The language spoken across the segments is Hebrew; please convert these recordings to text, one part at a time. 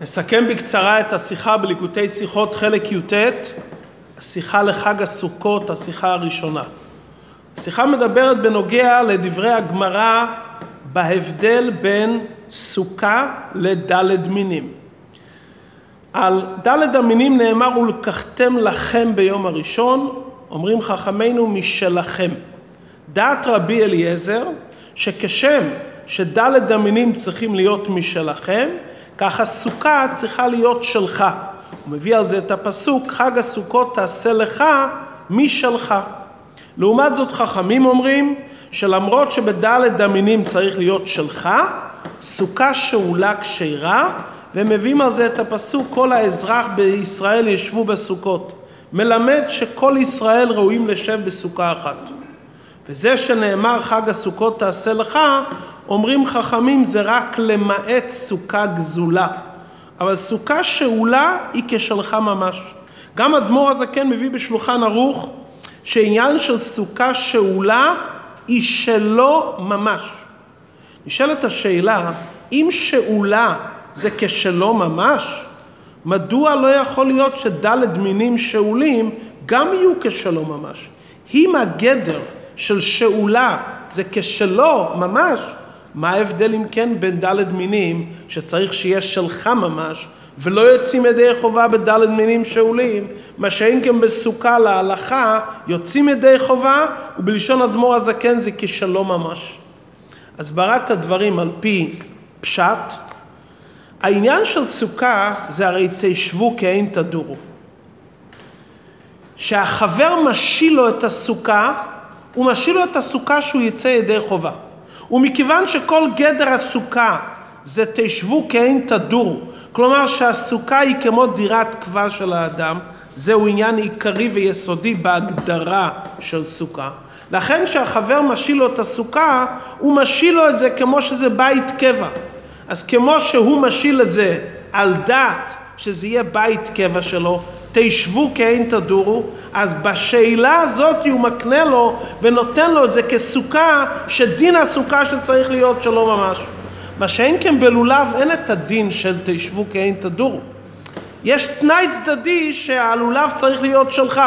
נסכם בקצרה את השיחה בליקוטי שיחות חלק י"ט, השיחה לחג הסוכות, השיחה הראשונה. השיחה מדברת בנוגע לדברי הגמרא בהבדל בין סוכה לדלת מינים. על דלת המינים נאמר ולקחתם לכם ביום הראשון, אומרים חכמינו משלכם. דעת רבי אליעזר שכשם שדלת המינים צריכים להיות משלכם, ככה סוכה צריכה להיות שלך. הוא מביא על זה את הפסוק, חג הסוכות תעשה לך משלך. לעומת זאת חכמים אומרים שלמרות שבדלת המינים צריך להיות שלך, סוכה שאולה כשרה, והם מביאים על זה את הפסוק, כל האזרח בישראל ישבו בסוכות. מלמד שכל ישראל ראויים לשב בסוכה אחת. וזה שנאמר חג הסוכות תעשה לך, אומרים חכמים זה רק למעט סוכה גזולה. אבל סוכה שאולה היא כשלך ממש. גם אדמו"ר הזקן מביא בשולחן ערוך שעניין של סוכה שאולה היא שלו ממש. נשאלת השאלה, אם שאולה זה כשלו ממש, מדוע לא יכול להיות שדלת מינים שאולים גם יהיו כשלו ממש? אם הגדר של שאולה זה כשלו ממש, מה ההבדל אם כן בין דלת מינים שצריך שיהיה שלך ממש ולא יוצאים ידי חובה בדלת מינים שאולים, מה שאין כן בסוכה להלכה יוצאים ידי חובה ובלשון אדמו"ר הזקן זה כשלום ממש. הסברת הדברים על פי פשט, העניין של סוכה זה הרי תשבו כאין תדורו. שהחבר משיל לו את הסוכה, הוא משיל לו את הסוכה שהוא יצא ידי חובה. ומכיוון שכל גדר הסוכה זה תשבו כאין תדורו, כלומר שהסוכה היא כמו דירת קבע של האדם, זהו עניין עיקרי ויסודי בהגדרה של סוכה. לכן כשהחבר משיל לו את הסוכה, הוא משיל לו את זה כמו שזה בית קבע. אז כמו שהוא משיל את זה על דעת שזה יהיה בית קבע שלו, תשבו כאין תדורו, אז בשאלה הזאת הוא מקנה לו ונותן לו את זה כסוכה, שדין הסוכה שצריך להיות שלו ממש. מה שאין כן בלולב אין את הדין של תשבו כאין תדורו. יש תנאי צדדי שהלולב צריך להיות שלך,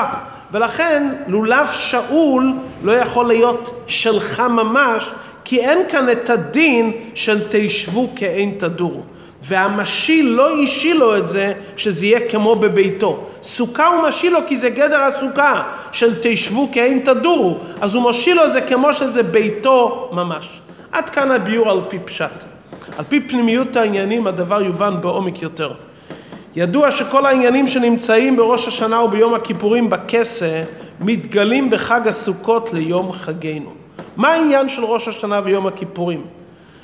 ולכן לולב שאול לא יכול להיות שלך ממש, כי אין כאן את הדין של תשבו כאין תדורו. והמשיל לא השיל לו את זה שזה יהיה כמו בביתו. סוכה הוא משיל לו כי זה גדר הסוכה של תשבו כאין תדורו, אז הוא משיל לו זה כמו שזה ביתו ממש. עד כאן הביור על פי פשט. על פי פנימיות העניינים הדבר יובן בעומק יותר. ידוע שכל העניינים שנמצאים בראש השנה וביום הכיפורים בכסה מתגלים בחג הסוכות ליום חגנו. מה העניין של ראש השנה ויום הכיפורים?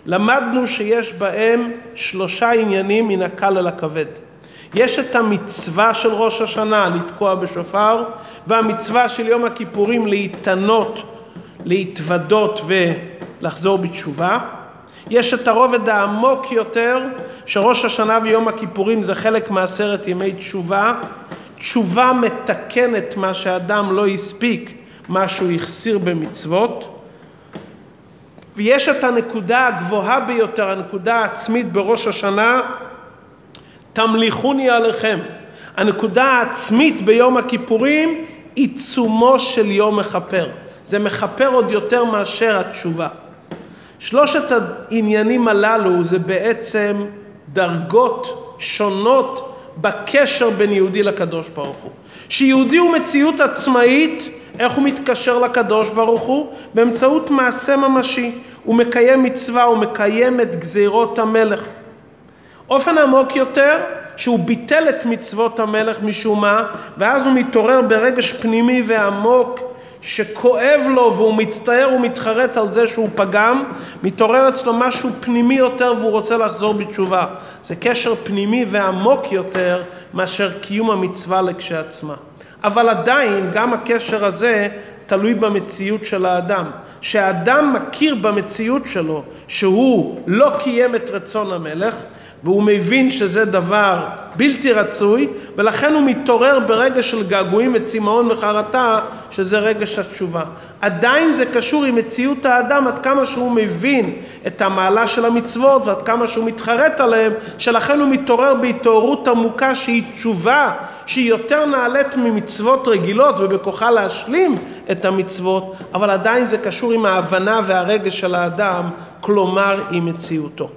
למדנו שיש בהם שלושה עניינים מן הקל אל הכבד. יש את המצווה של ראש השנה לתקוע בשופר, והמצווה של יום הכיפורים להתענות, להתוודות ולחזור בתשובה. יש את הרובד העמוק יותר, שראש השנה ויום הכיפורים זה חלק מעשרת ימי תשובה. תשובה מתקנת מה שאדם לא הספיק, מה שהוא החסיר במצוות. ויש את הנקודה הגבוהה ביותר, הנקודה העצמית בראש השנה, תמליכוני עליכם. הנקודה העצמית ביום הכיפורים, עיצומו של יום מכפר. זה מכפר עוד יותר מאשר התשובה. שלושת העניינים הללו זה בעצם דרגות שונות בקשר בין יהודי לקדוש ברוך הוא. שיהודי הוא מציאות עצמאית, איך הוא מתקשר לקדוש ברוך הוא? באמצעות מעשה ממשי. הוא מקיים מצווה, הוא מקיים את גזירות המלך. אופן עמוק יותר, שהוא ביטל את מצוות המלך משום מה, ואז הוא מתעורר ברגש פנימי ועמוק שכואב לו והוא מצטער ומתחרט על זה שהוא פגם, מתעורר אצלו משהו פנימי יותר והוא רוצה לחזור בתשובה. זה קשר פנימי ועמוק יותר מאשר קיום המצווה לכשעצמה. אבל עדיין גם הקשר הזה תלוי במציאות של האדם. שהאדם מכיר במציאות שלו שהוא לא קיים את רצון המלך, והוא מבין שזה דבר בלתי רצוי, ולכן הוא מתעורר ברגע של געגועים וצמאון וחרטה, שזה רגש התשובה. עדיין זה קשור עם מציאות האדם, עד כמה שהוא מבין את המעלה של המצוות, ועד כמה שהוא מתחרט עליהם, שלכן הוא מתעורר בהתעוררות עמוקה שהיא תשובה, שהיא יותר נעלית ממצוות רגילות, ובכוחה להשלים את המצוות, אבל עדיין זה קשור עם ההבנה והרגש של האדם, כלומר עם מציאותו.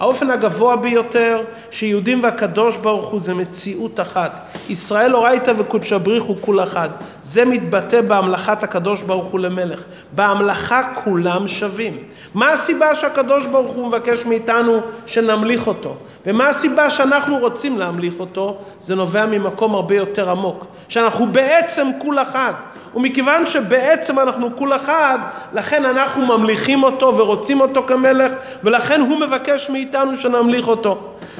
האופן הגבוה ביותר שיהודים והקדוש ברוך הוא זה מציאות אחת. ישראל אורייתא וקודשא בריך הוא כול אחד. זה מתבטא בהמלכת הקדוש ברוך הוא למלך. בהמלכה כולם שווים. מה הסיבה שהקדוש ברוך הוא מבקש מאיתנו שנמליך אותו? ומה הסיבה שאנחנו רוצים להמליך אותו? זה נובע ממקום הרבה יותר עמוק. שאנחנו בעצם כול אחד. ומכיוון שבעצם אנחנו כול אחד, לכן אנחנו ממליכים אותו ורוצים אותו כמלך, ולכן הוא מבקש מאיתנו שנמליך אותו.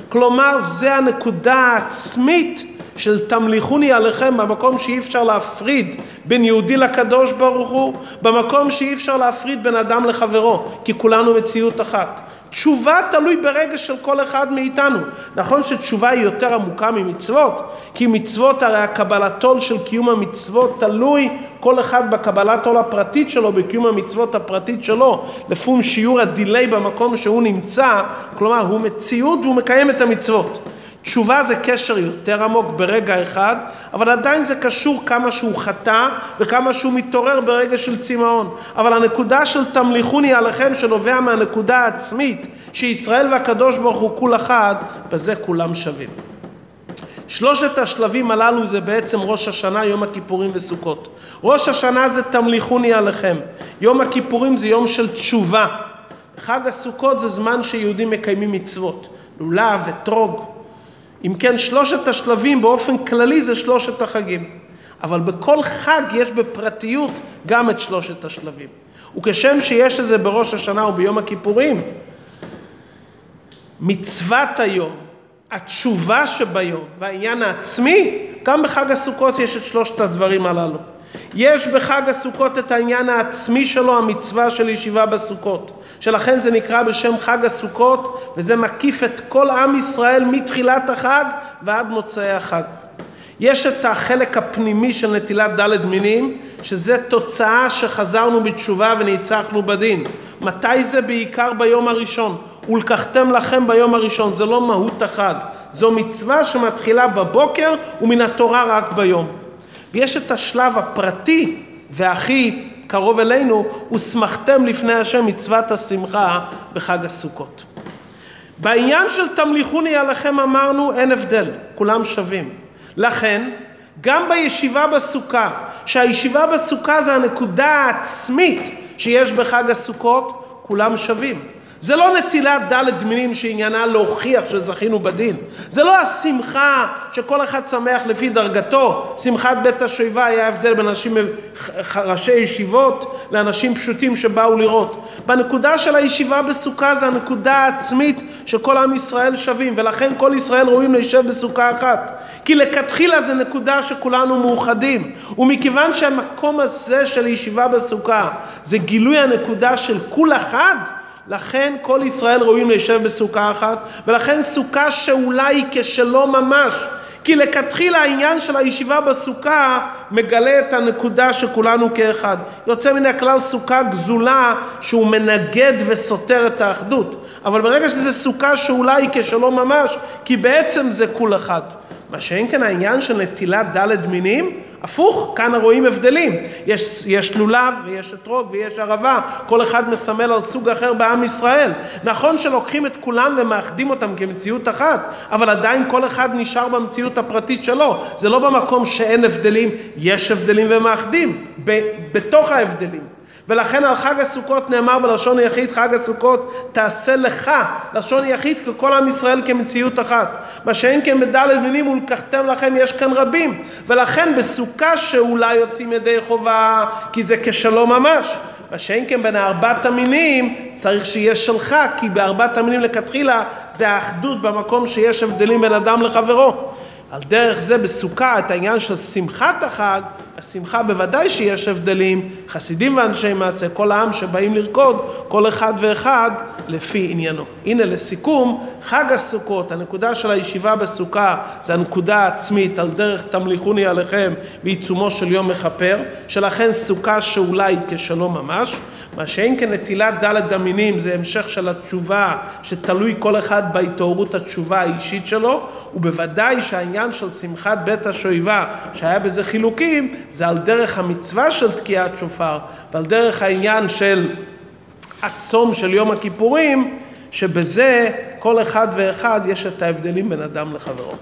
כלומר, זה הנקודה העצמית של תמליכוני עליכם במקום שאי אפשר להפריד בין יהודי לקדוש ברוך הוא, במקום שאי אפשר להפריד בין אדם לחברו, כי כולנו מציאות אחת. תשובה תלוי ברגש של כל אחד מאיתנו. נכון שתשובה היא יותר עמוקה ממצוות, כי מצוות הרי הקבלת עול של קיום המצוות תלוי כל אחד בקבלת עול הפרטית שלו, בקיום המצוות הפרטית שלו, לפום שיעור הדיליי במקום שהוא נמצא, כלומר הוא מציאות והוא מקיים את המצוות. תשובה זה קשר יותר עמוק ברגע אחד, אבל עדיין זה קשור כמה שהוא חטא וכמה שהוא מתעורר ברגע של צמאון. אבל הנקודה של תמליכוני עליכם שנובע מהנקודה העצמית שישראל והקדוש ברוך הוא כול אחד, בזה כולם שווים. שלושת השלבים הללו זה בעצם ראש השנה, יום הכיפורים וסוכות. ראש השנה זה תמליכוני עליכם. יום הכיפורים זה יום של תשובה. חג הסוכות זה זמן שיהודים מקיימים מצוות. לולב, אתרוג, אם כן, שלושת השלבים באופן כללי זה שלושת החגים. אבל בכל חג יש בפרטיות גם את שלושת השלבים. וכשם שיש את זה בראש השנה וביום הכיפורים, מצוות היום, התשובה שביום והעניין העצמי, גם בחג הסוכות יש את שלושת הדברים הללו. יש בחג הסוכות את העניין העצמי שלו, המצווה של ישיבה בסוכות, שלכן זה נקרא בשם חג הסוכות, וזה מקיף את כל עם ישראל מתחילת החג ועד מוצאי החג. יש את החלק הפנימי של נטילת דלת מינים, שזה תוצאה שחזרנו בתשובה וניצחנו בדין. מתי זה? בעיקר ביום הראשון. ולקחתם לכם ביום הראשון, זה לא מהות החג, זו מצווה שמתחילה בבוקר ומן התורה רק ביום. ויש את השלב הפרטי והכי קרוב אלינו, ושמחתם לפני השם מצוות השמחה בחג הסוכות. בעניין של תמליכוני עליכם אמרנו אין הבדל, כולם שווים. לכן, גם בישיבה בסוכה, שהישיבה בסוכה זה הנקודה העצמית שיש בחג הסוכות, כולם שווים. זה לא נטילת דלת מינים שעניינה להוכיח שזכינו בדין. זה לא השמחה שכל אחד שמח לפי דרגתו. שמחת בית השואבה היה הבדל בין אנשים, ראשי ישיבות לאנשים פשוטים שבאו לראות. בנקודה של הישיבה בסוכה זה הנקודה העצמית שכל עם ישראל שווים, ולכן כל ישראל ראויים להישב בסוכה אחת. כי לכתחילה זה נקודה שכולנו מאוחדים. ומכיוון שהמקום הזה של ישיבה בסוכה זה גילוי הנקודה של כול אחד, לכן כל ישראל ראויים להישב בסוכה אחת, ולכן סוכה שאולי היא כשלא ממש. כי לכתחילה העניין של הישיבה בסוכה מגלה את הנקודה שכולנו כאחד. יוצא מן הכלל סוכה גזולה שהוא מנגד וסותר את האחדות. אבל ברגע שזה סוכה שאולי היא כשלא ממש, כי בעצם זה כול אחד. מה שאין כאן העניין של נטילת דלת מינים, הפוך, כאן רואים הבדלים. יש, יש לולב ויש אתרוג ויש ערבה, כל אחד מסמל על סוג אחר בעם ישראל. נכון שלוקחים את כולם ומאחדים אותם כמציאות אחת, אבל עדיין כל אחד נשאר במציאות הפרטית שלו. זה לא במקום שאין הבדלים, יש הבדלים ומאחדים, ב, בתוך ההבדלים. ולכן על חג הסוכות נאמר בלשון יחיד, חג הסוכות תעשה לך, לשון יחיד ככל עם ישראל כמציאות אחת. מה שאין כן בדלת מינים ולקחתם לכם יש כאן רבים. ולכן בסוכה שאולי יוצאים ידי חובה, כי זה כשלום ממש. מה שאין כן בין ארבעת המינים צריך שיהיה שלך, כי בארבעת המינים לכתחילה זה האחדות במקום שיש הבדלים בין אדם לחברו. על דרך זה בסוכה את העניין של שמחת החג, השמחה בוודאי שיש הבדלים, חסידים ואנשי מעשה, כל העם שבאים לרקוד, כל אחד ואחד לפי עניינו. הנה לסיכום, חג הסוכות, הנקודה של הישיבה בסוכה זה הנקודה העצמית על דרך תמליכוני עליכם בעיצומו של יום מכפר, שלכן סוכה שאולי כשלום ממש. מה שאין כנטילת דלת המינים זה המשך של התשובה שתלוי כל אחד בהתעוררות התשובה האישית שלו ובוודאי שהעניין של שמחת בית השואבה שהיה בזה חילוקים זה על דרך המצווה של תקיעת שופר ועל דרך העניין של הצום של יום הכיפורים שבזה כל אחד ואחד יש את ההבדלים בין אדם לחברו